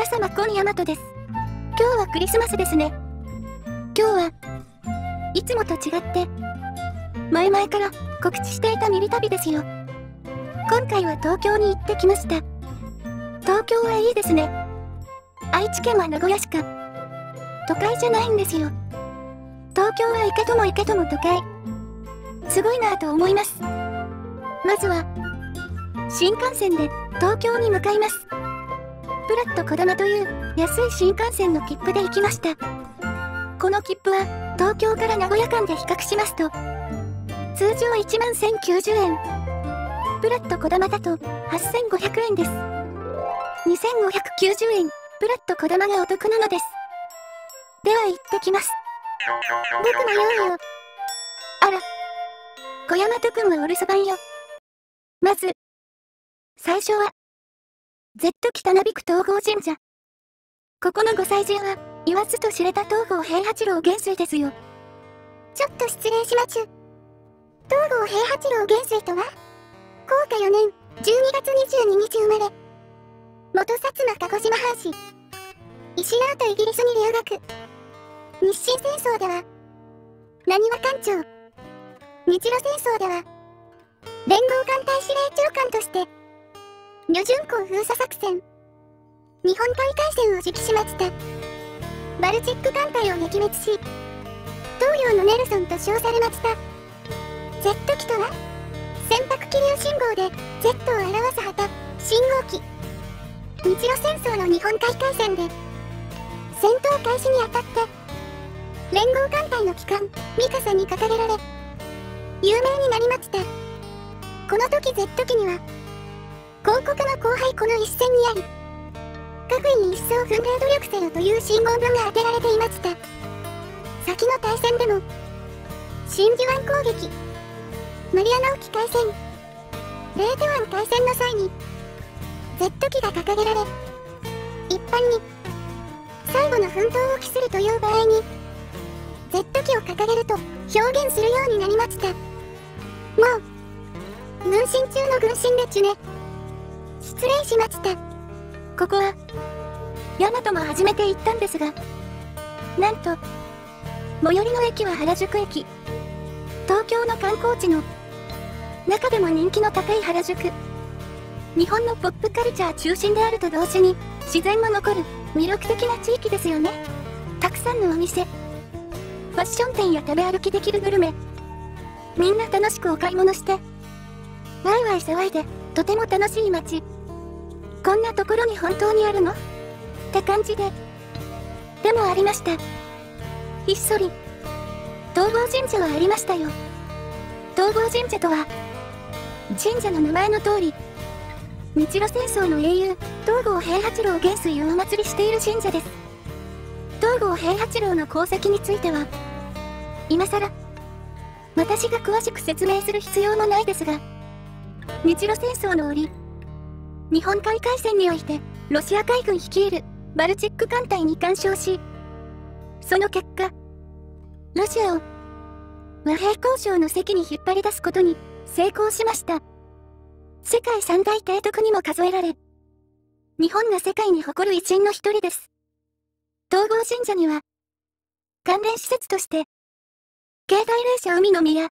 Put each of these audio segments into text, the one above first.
皆様今夜まとです。今日はクリスマスですね。今日はいつもと違って前々から告知していたミリ旅ですよ。今回は東京に行ってきました。東京はいいですね。愛知県は名古屋しか都会じゃないんですよ。東京は行けとも行けとも都会。すごいなぁと思います。まずは新幹線で東京に向かいます。プラットこだまという安い新幹線の切符で行きました。この切符は東京から名古屋間で比較しますと、通常1万1090円。プラットこだまだと8500円です。2590円、プラットこだまがお得なのです。では行ってきます。僕も用意を。あら。小山とくんはお留守番よ。まず、最初は、Z 北なびく東郷神社。ここのご祭神は、言わずと知れた東郷平八郎元帥ですよ。ちょっと失礼しまちゅ。東郷平八郎元帥とは高価4年、12月22日生まれ。元薩摩鹿児島藩士。石川とイギリスに留学。日清戦争では、何和艦長。日露戦争では、連合艦隊司令長官として、旅順港封鎖作戦、日本海海戦を指揮しました。バルチック艦隊を撃滅し、東洋のネルソンと称されました。Z 機とは、船舶気流信号で Z を表す旗、信号機。日露戦争の日本海海戦で、戦闘開始にあたって、連合艦隊の旗艦、ミカサに掲げられ、有名になりました。この時 Z 機には、広告の後輩この一戦にあり、各位に一層奮励努力せよという信号文が当てられていました。先の対戦でも、真珠湾攻撃、マリアナ沖海戦、レーテ湾海戦の際に、Z 機が掲げられ、一般に、最後の奮闘を期するという場合に、Z 機を掲げると表現するようになりました。もう、軍神中の軍神でちゅね。失礼しました。ここは、ヤマトも初めて行ったんですが、なんと、最寄りの駅は原宿駅。東京の観光地の、中でも人気の高い原宿。日本のポップカルチャー中心であると同時に、自然も残る魅力的な地域ですよね。たくさんのお店、ファッション店や食べ歩きできるグルメ。みんな楽しくお買い物して、ワイワイ騒いで、とても楽しい街。こんなところに本当にあるの？って感じで。でもありました。ひっそり。東郷神社はありましたよ。東郷神社とは、神社の名前の通り、日露戦争の英雄、東郷平八郎元帥をお祭りしている神社です。東郷平八郎の功績については、今更、私が詳しく説明する必要もないですが、日露戦争の折、日本海海戦において、ロシア海軍率いるバルチック艦隊に干渉し、その結果、ロシアを和平交渉の席に引っ張り出すことに成功しました。世界三大提督にも数えられ、日本が世界に誇る一員の一人です。統合神社には、関連施設として、携帯霊社海の宮、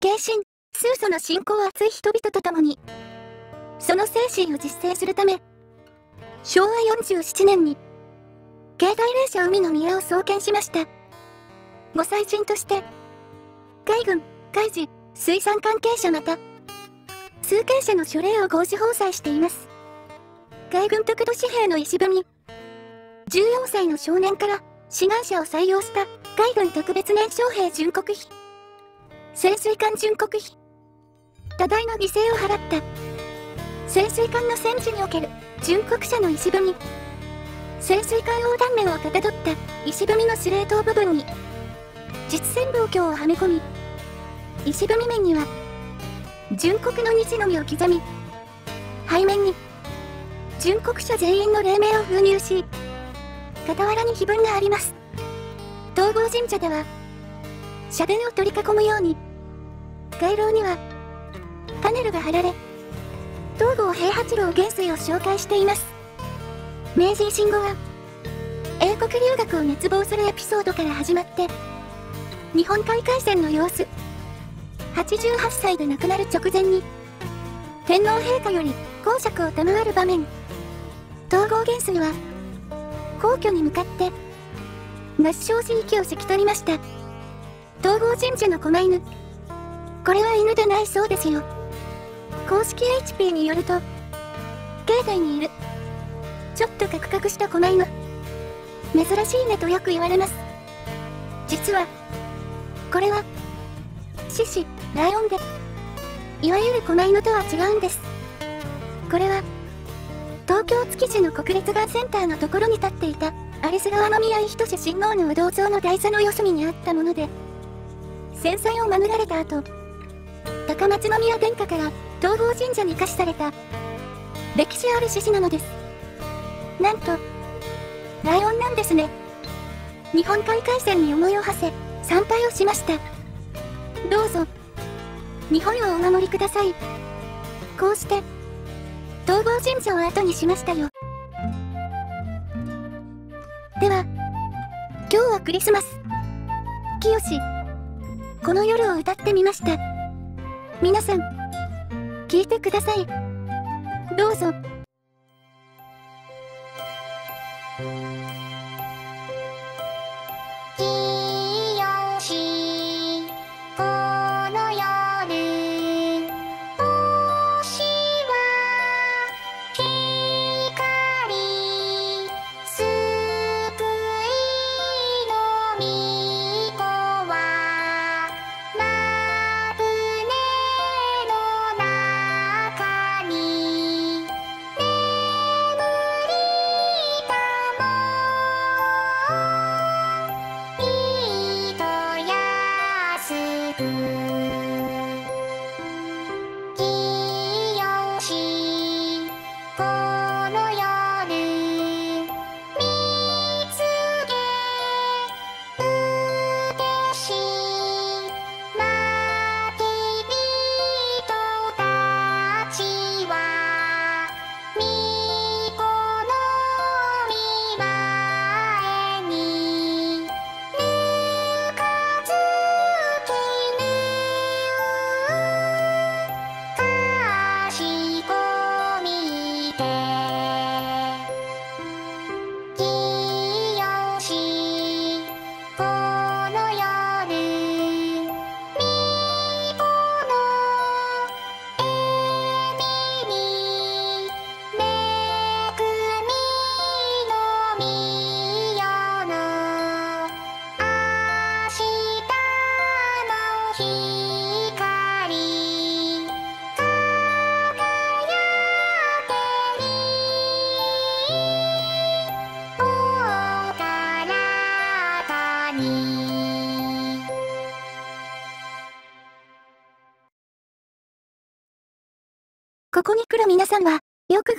慶神、数祖の信仰を熱い人々と共に、その精神を実践するため、昭和47年に、携帯霊社海の宮を創建しました。ご祭神として、海軍、海事、水産関係者また、数件者の書類を合祀放載しています。海軍特土紙幣の石踏み。14歳の少年から志願者を採用した海軍特別年少兵殉国費。潜水艦殉国費。多大な犠牲を払った潜水艦の戦時における殉国者の石踏み潜水艦横断面をかた。どった。石踏みの司令塔部分に実戦望郷をはめ込み石踏み面には殉国の日のみを刻み背面に殉国者全員の黎明を封入し傍らに碑文があります東郷神社では社殿を取り囲むように街廊にはパネルが貼られ東郷平八郎元帥を紹介しています。明治維新後は、英国留学を熱望するエピソードから始まって、日本海海戦の様子、88歳で亡くなる直前に、天皇陛下より公爵を賜る場面、統合元帥は、皇居に向かって、合唱地域を引き取りました。統合神社の狛犬。これは犬でないそうですよ。公式 HP によると、境内にいる、ちょっとカクカクした狛犬。珍しいねとよく言われます。実は、これは、獅子、ライオンで、いわゆる狛犬とは違うんです。これは、東京築地の国立がセンターのところに立っていた、アリス川宮仁志親王の右道像の台座の四隅にあったもので、戦災を免れた後、高松宮殿下から東郷神社に貸しされた、歴史ある獅子なのです。なんと、ライオンなんですね。日本海海戦に思いを馳せ、参拝をしました。どうぞ、日本をお守りください。こうして、東郷神社を後にしましたよ。では、今日はクリスマス。清この夜を歌ってみました。皆さん、聞いてください。どうぞ。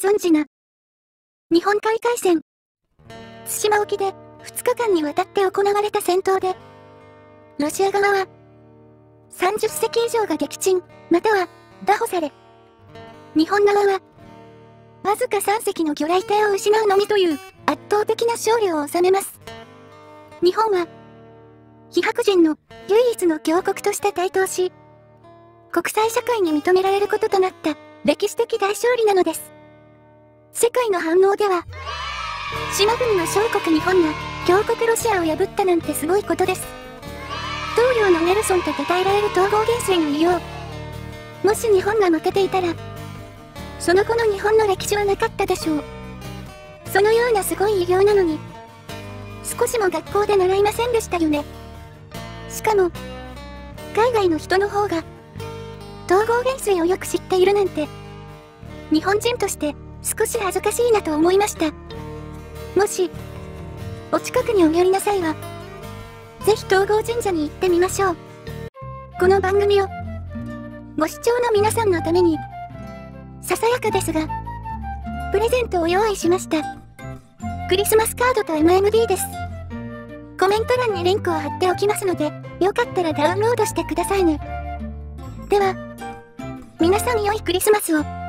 存知な、日本海海戦、対馬沖で2日間にわたって行われた戦闘で、ロシア側は、30隻以上が撃沈、または、拿捕され、日本側は、わずか3隻の魚雷艇を失うのみという圧倒的な勝利を収めます。日本は、非白人の唯一の強国として台頭し、国際社会に認められることとなった歴史的大勝利なのです。世界の反応では、島国の小国日本が強国ロシアを破ったなんてすごいことです。棟梁のネルソンと称えられる統合元帥の偉業。もし日本が負けていたら、その後の日本の歴史はなかったでしょう。そのようなすごい偉業なのに、少しも学校で習いませんでしたよね。しかも、海外の人の方が統合元帥をよく知っているなんて、日本人として少し恥ずかしいなと思いました。もし、お近くにお寄りなさいは、ぜひ統合神社に行ってみましょう。この番組を、ご視聴の皆さんのために、ささやかですが、プレゼントを用意しました。クリスマスカードと MMD です。コメント欄にリンクを貼っておきますので、よかったらダウンロードしてくださいね。では、皆さん良いクリスマスを。